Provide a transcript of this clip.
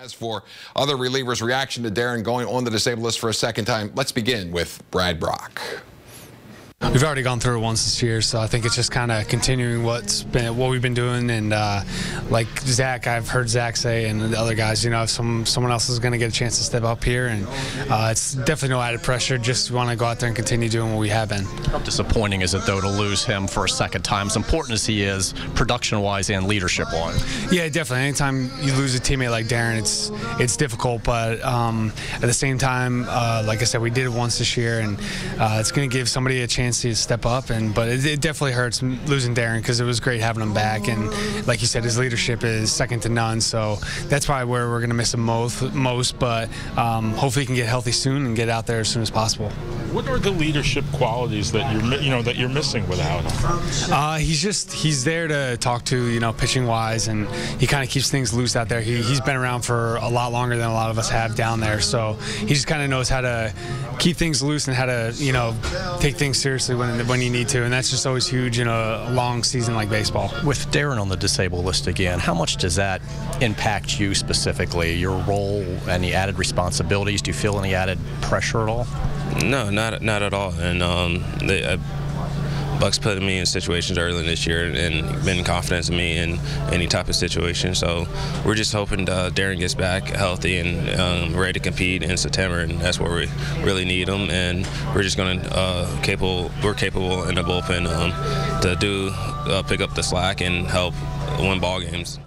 As for other relievers' reaction to Darren going on the disabled list for a second time, let's begin with Brad Brach. We've already gone through it once this year, so I think it's just kind of continuing what's been what we've been doing. And uh, like Zach, I've heard Zach say, and the other guys, you know, if some someone else is going to get a chance to step up here, and uh, it's definitely no added pressure. Just want to go out there and continue doing what we have been. How disappointing is it though to lose him for a second time? As important as he is, production-wise and leadership-wise. Yeah, definitely. Anytime you lose a teammate like Darren, it's it's difficult. But um, at the same time, uh, like I said, we did it once this year, and uh, it's going to give somebody a chance to step up. And but it, it definitely hurts losing Darren because it was great having him back. And like you said, his leadership is second to none. So that's probably where we're going to miss him most. Most, but um, hopefully he can get healthy soon and get out there as soon as possible. What are the leadership qualities that you're you know that you're missing without him? Uh, he's just he's there to talk to you know pitching wise, and he kind of keeps things loose out there. He, he's been around for a lot longer than a lot of us have down there, so he just kind of knows how to keep things loose and how to you know take things seriously when when you need to, and that's just always huge in a long season like baseball. With Darren on the disabled list again, how much does that impact you specifically? Your role, any added responsibilities? Do you feel any added pressure at all? No, not not at all. And um, uh, Buck's put me in situations early this year and been confident in me in any type of situation. So we're just hoping uh, Darren gets back healthy and um, ready to compete in September, and that's where we really need him. And we're just going to uh, capable. We're capable in the bullpen um, to do uh, pick up the slack and help win ball games.